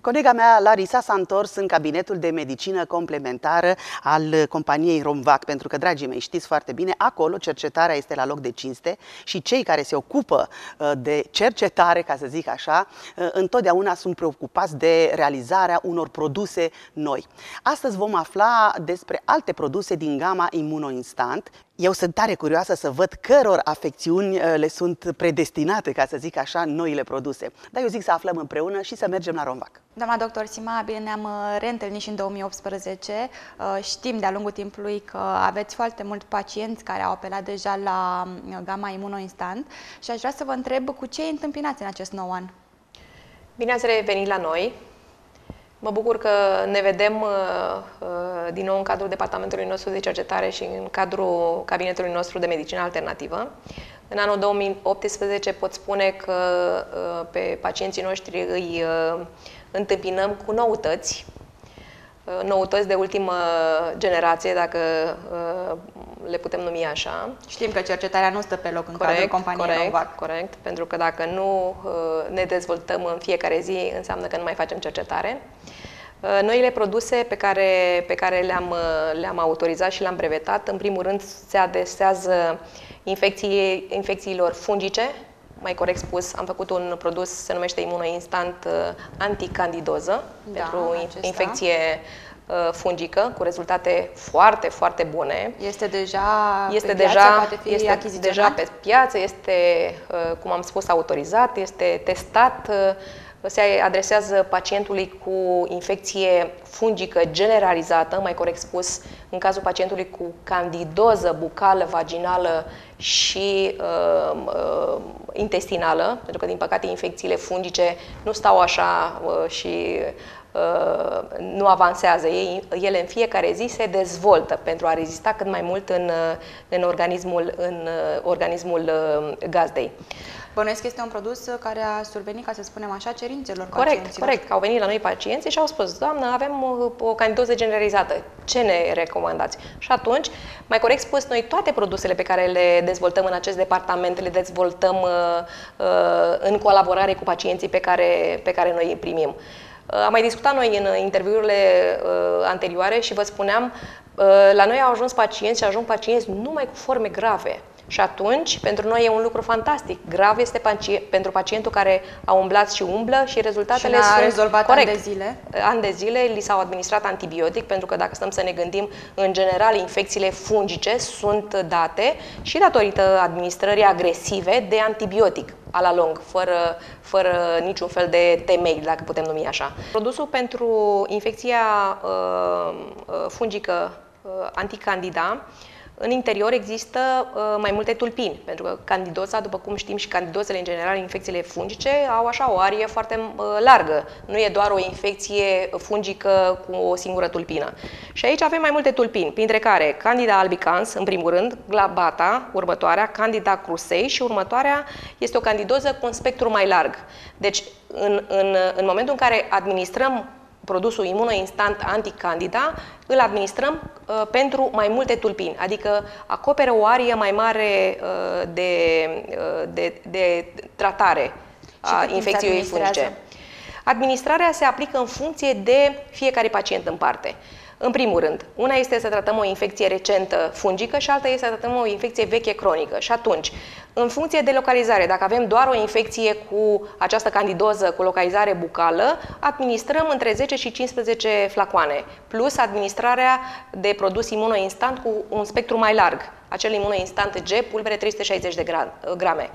Colega mea, Larisa, s-a întors în cabinetul de medicină complementară al companiei Romvac, pentru că, dragii mei, știți foarte bine, acolo cercetarea este la loc de cinste și cei care se ocupă uh, de cercetare, ca să zic așa, uh, întotdeauna sunt preocupați de realizarea unor produse noi. Astăzi vom afla despre alte produse din gama Immunoinstant, eu sunt tare curioasă să văd căror afecțiuni uh, le sunt predestinate, ca să zic așa, noile produse. Dar eu zic să aflăm împreună și să mergem la Romvac. Doamna doctor Sima, bine ne-am uh, reîntâlnit și în 2018. Uh, știm de-a lungul timpului că aveți foarte mulți pacienți care au apelat deja la gama imunoinstant și aș vrea să vă întreb cu ce întâmpinați în acest nou an. Bine ați revenit la noi! Mă bucur că ne vedem uh, uh, din nou în cadrul departamentului nostru de cercetare și în cadrul cabinetului nostru de medicină alternativă. În anul 2018 pot spune că uh, pe pacienții noștri îi întâmpinăm cu noutăți, noutăți de ultimă generație, dacă le putem numi așa. Știm că cercetarea nu stă pe loc în corect, cadrul companiei corect, Novac. Corect, pentru că dacă nu ne dezvoltăm în fiecare zi, înseamnă că nu mai facem cercetare. Uh, noile produse pe care, pe care le-am, uh, le-am autorizat și le-am brevetat, în primul rând, se adresează infecții, infecțiilor fungice, mai corect spus, am făcut un produs, se numește Imunoinstant uh, anticandidoză, da, pentru acesta. infecție fungică, cu rezultate foarte, foarte bune. Este deja este pe deja, piață, poate fi este deja pe piață, este, cum am spus, autorizat, este testat, se adresează pacientului cu infecție fungică generalizată, mai corect spus, în cazul pacientului cu candidoză bucală, vaginală și uh, uh, intestinală, pentru că, din păcate, infecțiile fungice nu stau așa uh, și uh, nu avansează. Ei, ele în fiecare zi se dezvoltă pentru a rezista cât mai mult în, uh, în organismul, în uh, organismul gazdei. Bănuiesc că este un produs care a survenit, ca să spunem așa, cerințelor corect, pacienților. Corect, Au venit la noi pacienți și au spus, doamnă, avem o, o candidoză generalizată. Ce ne recomandați? Și atunci, mai corect spus, noi toate produsele pe care le dezvoltăm în acest departament, le dezvoltăm uh, uh, în colaborare cu pacienții pe care, pe care noi îi primim. Uh, am mai discutat noi în interviurile uh, anterioare și vă spuneam, uh, la noi au ajuns pacienți și ajung pacienți numai cu forme grave. Și atunci, pentru noi e un lucru fantastic. Grav este paci- pentru pacientul care a umblat și umblă și rezultatele și sunt rezolvat corect. ani de zile. Ani de zile li s-au administrat antibiotic, pentru că dacă stăm să ne gândim, în general, infecțiile fungice sunt date și datorită administrării agresive de antibiotic a la lung, fără, fără niciun fel de temei, dacă putem numi așa. Produsul pentru infecția uh, uh fungică uh, anticandida în interior există uh, mai multe tulpini, pentru că candidoza, după cum știm și candidozele în general, infecțiile fungice, au așa o arie foarte uh, largă. Nu e doar o infecție fungică cu o singură tulpină. Și aici avem mai multe tulpini, printre care Candida albicans, în primul rând, glabata, următoarea, Candida crusei și următoarea este o candidoză cu un spectru mai larg. Deci, în, în, în momentul în care administrăm produsul imunoinstant anticandida, îl administrăm uh, pentru mai multe tulpini, adică acoperă o arie mai mare uh, de, uh, de, de tratare a infecției fungice. Administrarea se aplică în funcție de fiecare pacient în parte. În primul rând, una este să tratăm o infecție recentă fungică și alta este să tratăm o infecție veche cronică. Și atunci, în funcție de localizare, dacă avem doar o infecție cu această candidoză cu localizare bucală, administrăm între 10 și 15 flacoane, plus administrarea de produs imunoinstant cu un spectru mai larg, acel imunoinstant G, pulbere 360 de grame.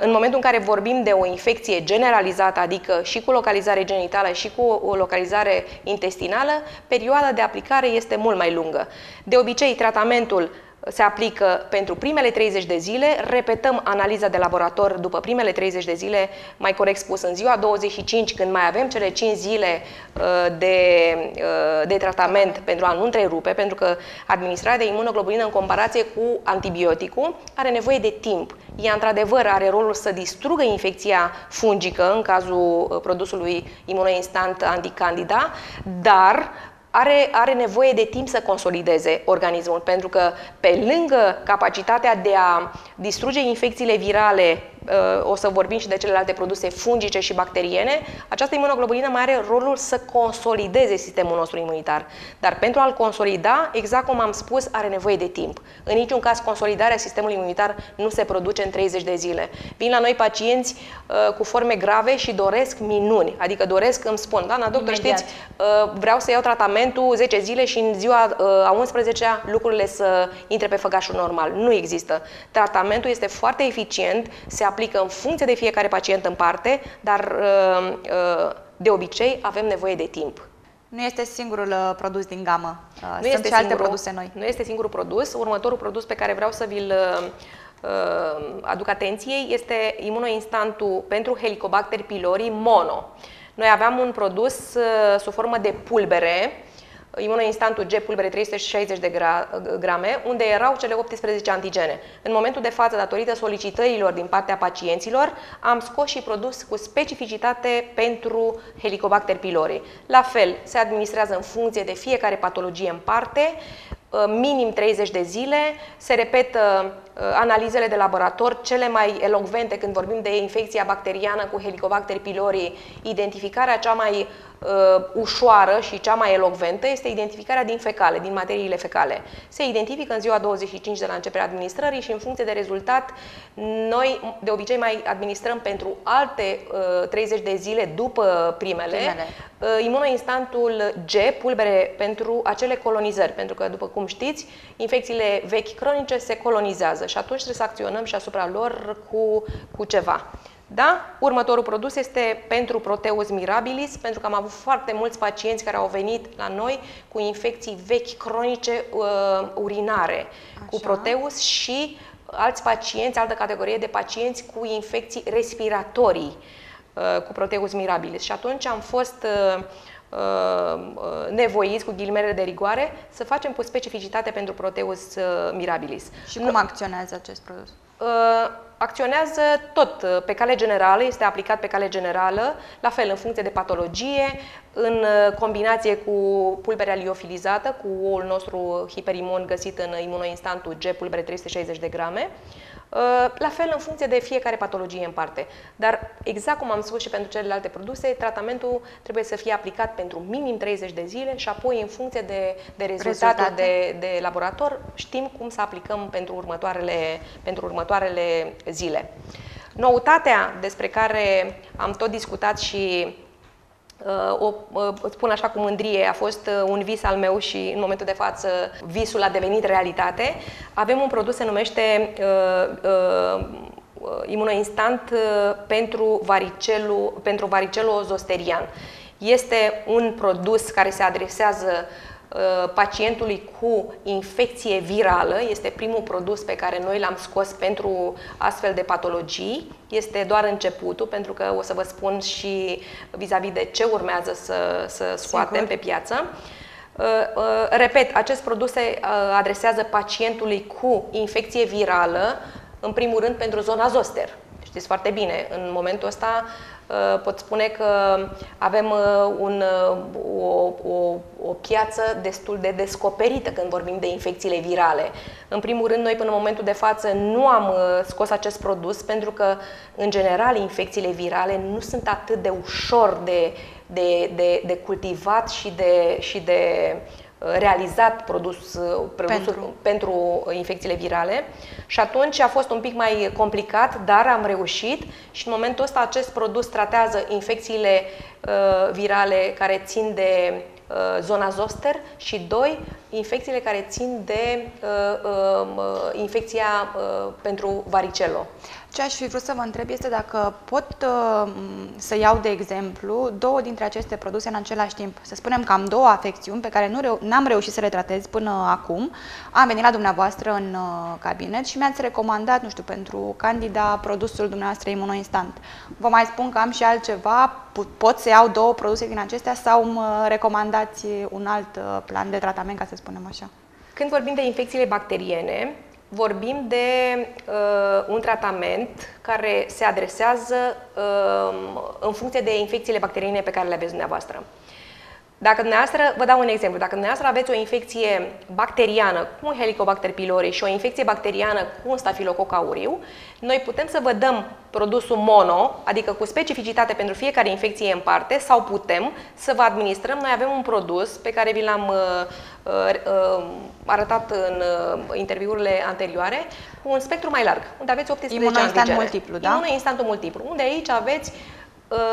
În momentul în care vorbim de o infecție generalizată, adică și cu localizare genitală și cu o localizare intestinală, perioada de aplicare este mult mai lungă. De obicei, tratamentul se aplică pentru primele 30 de zile, repetăm analiza de laborator după primele 30 de zile, mai corect spus în ziua 25, când mai avem cele 5 zile uh, de, uh, de tratament pentru a nu întrerupe, pentru că administrarea de imunoglobulină în comparație cu antibioticul are nevoie de timp. Ea, într-adevăr, are rolul să distrugă infecția fungică, în cazul uh, produsului imunoinstant anticandida, dar are, are nevoie de timp să consolideze organismul, pentru că pe lângă capacitatea de a distruge infecțiile virale uh, o să vorbim și de celelalte produse fungice și bacteriene, această imunoglobulină mai are rolul să consolideze sistemul nostru imunitar. Dar pentru a-l consolida, exact cum am spus, are nevoie de timp. În niciun caz, consolidarea sistemului imunitar nu se produce în 30 de zile. Vin la noi pacienți uh, cu forme grave și doresc minuni, adică doresc, îmi spun, da, doctor, Imediat. știți, uh, vreau să iau tratamentul 10 zile și în ziua uh, a 11-a lucrurile să intre pe făgașul normal. Nu există. Tratamentul este foarte eficient, se aplică în funcție de fiecare pacient în parte, dar uh, uh, de obicei avem nevoie de timp. Nu este singurul uh, produs din gamă. Uh, nu Sunt este și alte produse noi. Nu este singurul produs. Următorul produs pe care vreau să vi-l uh, aduc atenției este imunoinstantul pentru Helicobacter pylori mono. Noi aveam un produs sub formă de pulbere imunoinstantul G pulbere 360 de grame, unde erau cele 18 antigene. În momentul de față, datorită solicitărilor din partea pacienților, am scos și produs cu specificitate pentru Helicobacter pylori. La fel, se administrează în funcție de fiecare patologie în parte, Uh, minim 30 de zile, se repetă uh, analizele de laborator, cele mai elocvente când vorbim de infecția bacteriană cu Helicobacter pylori, identificarea cea mai uh, ușoară și cea mai elocventă este identificarea din fecale, din materiile fecale. Se identifică în ziua 25 de la începerea administrării și în funcție de rezultat, noi de obicei mai administrăm pentru alte uh, 30 de zile după primele, primele. Uh, imunoinstantul G, pulbere pentru acele colonizări, pentru că, după cum știți, infecțiile vechi cronice se colonizează și atunci trebuie să acționăm și asupra lor cu, cu ceva. Da? Următorul produs este pentru Proteus mirabilis, pentru că am avut foarte mulți pacienți care au venit la noi cu infecții vechi cronice uh, urinare, Așa. cu Proteus și alți pacienți, altă categorie de pacienți cu infecții respiratorii uh, cu Proteus mirabilis. Și atunci am fost uh, uh, nevoiți, cu ghilimele de rigoare, să facem cu specificitate pentru Proteus uh, mirabilis. Și cum acționează acest produs? Uh, acționează tot uh, pe cale generală, este aplicat pe cale generală, la fel în funcție de patologie, în uh, combinație cu pulberea liofilizată, cu oul nostru hiperimun găsit în imunoinstantul G, pulbere 360 de grame. Uh, la fel în funcție de fiecare patologie în parte. Dar exact cum am spus și pentru celelalte produse, tratamentul trebuie să fie aplicat pentru minim 30 de zile și apoi în funcție de, de rezultate, De, de laborator știm cum să aplicăm pentru următoarele, pentru următoarele zile. Noutatea despre care am tot discutat și Uh, o, uh, spun așa cu mândrie, a fost uh, un vis al meu și în momentul de față visul a devenit realitate. Avem un produs se numește uh, uh, imunoinstant pentru varicelul, pentru varicelul zosterian. Este un produs care se adresează Uh, pacientului cu infecție virală. Este primul produs pe care noi l-am scos pentru astfel de patologii. Este doar începutul, pentru că o să vă spun și vis-a-vis -vis de ce urmează să, să scoatem Sigur. pe piață. Uh, uh, repet, acest produs se adresează pacientului cu infecție virală, în primul rând pentru zona zoster. Știți foarte bine, în momentul ăsta Uh, pot spune că avem uh, un, uh, o, o, o piață destul de descoperită când vorbim de infecțiile virale. În primul rând, noi până în momentul de față nu am scos acest produs pentru că, în general, infecțiile virale nu sunt atât de ușor de, de, de, de cultivat și de, și de realizat produs, produsul pentru. pentru infecțiile virale și atunci a fost un pic mai complicat, dar am reușit și în momentul ăsta acest produs tratează infecțiile uh, virale care țin de uh, zona zoster și doi, infecțiile care țin de uh, uh, infecția uh, pentru varicelo. Ce aș fi vrut să vă întreb este dacă pot uh, să iau de exemplu două dintre aceste produse în același timp. Să spunem că am două afecțiuni pe care nu reu- n-am reușit să le tratez până acum. Am venit la dumneavoastră în uh, cabinet și mi-ați recomandat, nu știu, pentru candida produsul dumneavoastră imunoinstant. Vă mai spun că am și altceva, pot să iau două produse din acestea sau mă recomandați un alt uh, plan de tratament, ca să spunem așa? Când vorbim de infecțiile bacteriene, vorbim de uh, un tratament care se adresează uh, în funcție de infecțiile bacteriene pe care le aveți dumneavoastră. Dacă dumneavoastră, vă dau un exemplu, dacă dumneavoastră aveți o infecție bacteriană cu un Helicobacter pylori și o infecție bacteriană cu un Staphylococcus aureus, noi putem să vă dăm produsul mono, adică cu specificitate pentru fiecare infecție în parte, sau putem să vă administrăm, noi avem un produs pe care vi l-am uh, uh, uh arătat în uh, interviurile anterioare, cu un spectru mai larg, unde aveți 18 antigene. multiplu, da? Imunoinstantul multiplu, unde aici aveți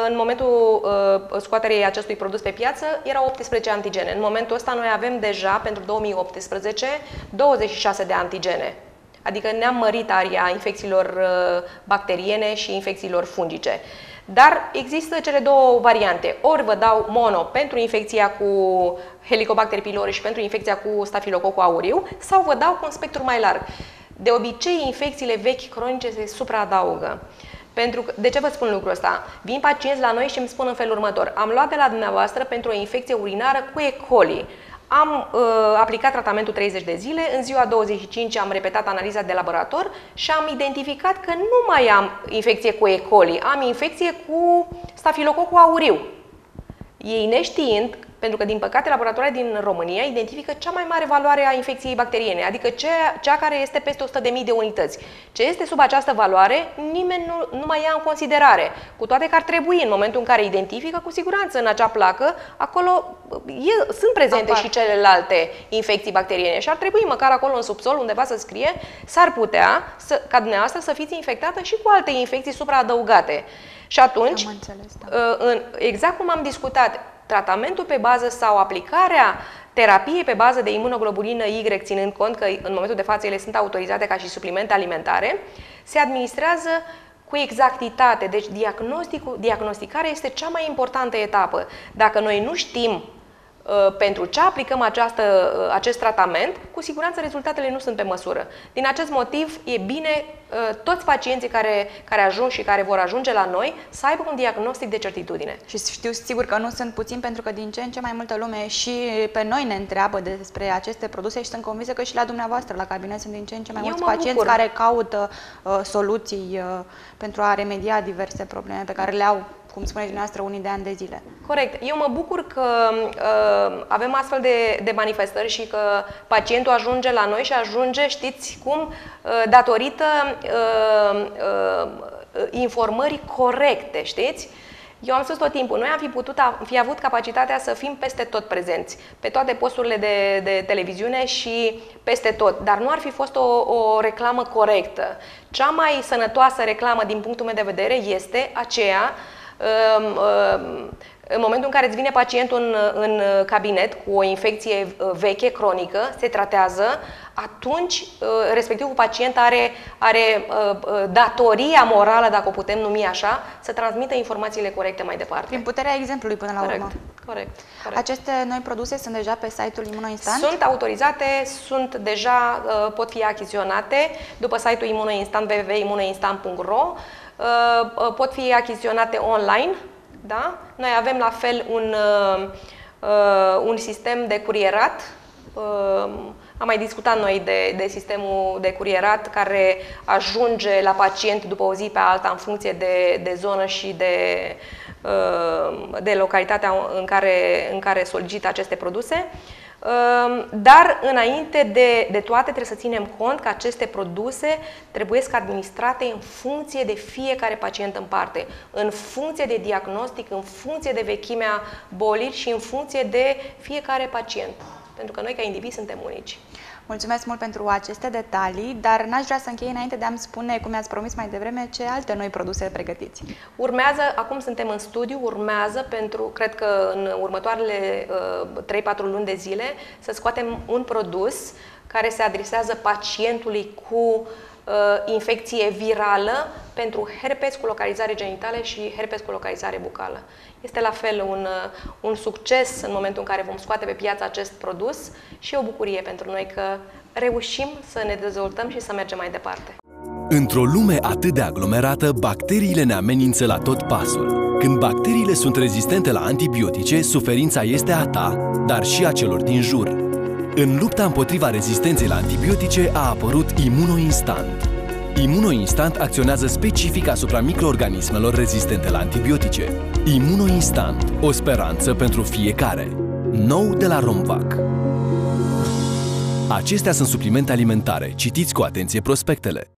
în momentul uh, scoaterii acestui produs pe piață, erau 18 antigene. În momentul ăsta noi avem deja, pentru 2018, 26 de antigene. Adică ne-am mărit aria infecțiilor uh, bacteriene și infecțiilor fungice. Dar există cele două variante. Ori vă dau mono pentru infecția cu Helicobacter pylori și pentru infecția cu Staphylococcus aureus sau vă dau cu un spectru mai larg. De obicei, infecțiile vechi cronice se supraadaugă. Pentru că, de ce vă spun lucrul ăsta? Vin pacienți la noi și îmi spun în felul următor. Am luat de la dumneavoastră pentru o infecție urinară cu E. coli. Am uh, aplicat tratamentul 30 de zile, în ziua 25 am repetat analiza de laborator și am identificat că nu mai am infecție cu E. coli, am infecție cu stafilococcus aureus. Ei neștiind pentru că, din păcate, laboratoarele din România identifică cea mai mare valoare a infecției bacteriene, adică cea, cea care este peste 100.000 de unități. Ce este sub această valoare, nimeni nu, nu mai ia în considerare. Cu toate că ar trebui, în momentul în care identifică, cu siguranță în acea placă, acolo e, sunt prezente Apar. și celelalte infecții bacteriene și ar trebui măcar acolo în subsol, undeva să scrie, s-ar putea să, ca dumneavoastră să fiți infectată și cu alte infecții supraadăugate. Și atunci, înțeles, da. Uh, exact cum am discutat, tratamentul pe bază sau aplicarea terapiei pe bază de imunoglobulină Y, ținând cont că în momentul de față ele sunt autorizate ca și suplimente alimentare, se administrează cu exactitate. Deci diagnosticul, diagnosticarea este cea mai importantă etapă. Dacă noi nu știm Uh, pentru ce aplicăm această, uh, acest tratament, cu siguranță rezultatele nu sunt pe măsură. Din acest motiv, e bine uh, toți pacienții care, care ajung și care vor ajunge la noi să aibă un diagnostic de certitudine. Și știu sigur că nu sunt puțini, pentru că din ce în ce mai multă lume și pe noi ne întreabă despre aceste produse și sunt convinsă că și la dumneavoastră, la cabinet, sunt din ce în ce mai Eu mulți pacienți bucur. care caută uh, soluții uh, pentru a remedia diverse probleme pe care le au cum spuneți dumneavoastră, unii de ani de zile. Corect. Eu mă bucur că uh, avem astfel de, de manifestări și că pacientul ajunge la noi și ajunge, știți cum, uh, datorită uh, uh, informării corecte, știți? Eu am spus tot timpul, noi am fi, putut, am fi avut capacitatea să fim peste tot prezenți, pe toate posturile de, de televiziune și peste tot, dar nu ar fi fost o, o reclamă corectă. Cea mai sănătoasă reclamă din punctul meu de vedere este aceea în momentul în care îți vine pacientul în, în cabinet cu o infecție uh, veche, cronică, se tratează, atunci uh, respectivul pacient are, are uh, datoria morală, dacă o putem numi așa, să transmită informațiile corecte mai departe. Prin puterea exemplului până la corect, urmă. Corect, corect. Aceste noi produse sunt deja pe site-ul Imunoinstant? Sunt autorizate, sunt deja, pot fi achiziționate după site-ul Imunoinstant, www.imunoinstant.ro Uh, uh, pot fi achiziționate online. Da? Noi avem la fel un, uh, un sistem de curierat. Am mai discutat noi de, de sistemul de curierat care ajunge la pacient după o zi pe alta în funcție de, de zonă și de, de localitatea în care, în care solicită aceste produse. Dar înainte de, de toate trebuie să ținem cont că aceste produse trebuie să administrate în funcție de fiecare pacient în parte, în funcție de diagnostic, în funcție de vechimea bolii și în funcție de fiecare pacient. Pentru că noi ca indivizi suntem unici. Mulțumesc mult pentru aceste detalii, dar n-aș vrea să închei înainte de a-mi spune, cum mi-ați promis mai devreme, ce alte noi produse pregătiți. Urmează, acum suntem în studiu, urmează pentru, cred că în următoarele uh, 3-4 luni de zile, să scoatem un produs care se adresează pacientului cu uh, infecție virală pentru herpes cu localizare genitală și herpes cu localizare bucală. Este la fel un, uh, un succes în momentul în care vom scoate pe piață acest produs și o bucurie pentru noi că reușim să ne dezvoltăm și să mergem mai departe. Într-o lume atât de aglomerată, bacteriile ne amenință la tot pasul. Când bacteriile sunt rezistente la antibiotice, suferința este a ta, dar și a celor din jur. În lupta împotriva rezistenței la antibiotice a apărut Imunoinstant, Imunoinstant acționează specific asupra microorganismelor rezistente la antibiotice. Imunoinstant, o speranță pentru fiecare. Nou de la Romvac. Acestea sunt suplimente alimentare. Citiți cu atenție prospectele.